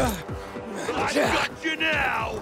I've got you now!